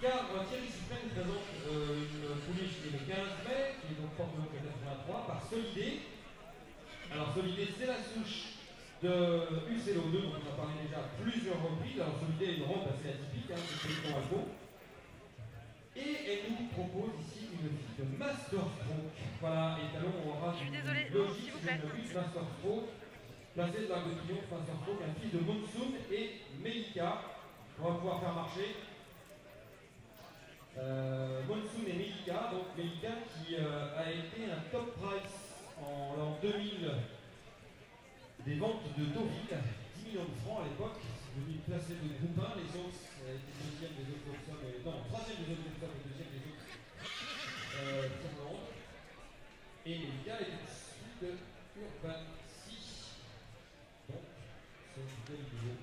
car Thierry Suprême présente euh, une pouliche qui est le 15 mai, qui est donc porte donc 83, par Solidé. Alors Solidé, c'est la souche de UCLO2, dont on a parlé déjà à plusieurs reprises. Alors Solidé est une robe assez atypique, hein, c'est le Alpo. Et elle nous propose ici une fille de Master Stroke. Voilà, et talon, on aura désolée, logique s'il vous plaît. une bus Master Stroke, placée de l'arc de triomphe Master Stroke, un fils de Monsoon et Melika. On va pouvoir faire marcher. Euh, Monsoon et Melika, donc Melika qui euh, a été un top price en l'an 2000 des ventes de Deauville, 10 millions de francs à l'époque, c'est devenu placé de groupe 1, les autres ça a été deuxième des autres sommes, euh, non, troisième des autres sommes et deuxième des autres euh. Et Melika est issu de Urban 6. Donc, c'est une belle vidéo.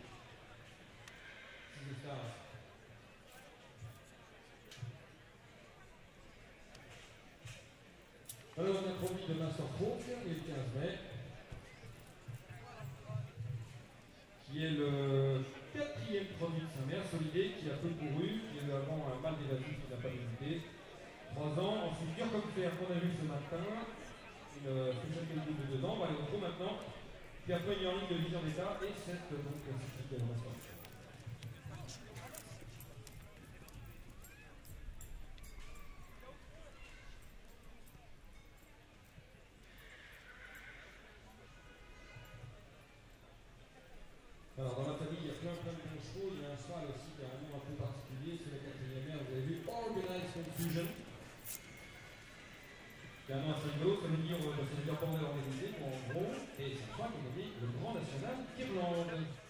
Alors, on a produit de Master Pro, qui est le 15 mai, qui est le quatrième produit de sa mère, Solidé, qui a peu couru, qui eu avant un mal d'évasion qui n'a pas débuté. Trois ans, ensuite dur comme fer qu'on a vu ce matin, une spéciale qualité de deux ans, on va aller au maintenant. Puis après, il y a en ligne de vision d'état et cette donc cette de Master. Alors dans la famille, il y a plein plein de bons chevaux. Il y a un cheval aussi qui a un nom un peu particulier, c'est la quatrième mère, vous avez vu, Organized Confusion. Il y a un nom assez rigolo, ça veut dire, dire bordel organisé, en gros, et qui est le Grand National.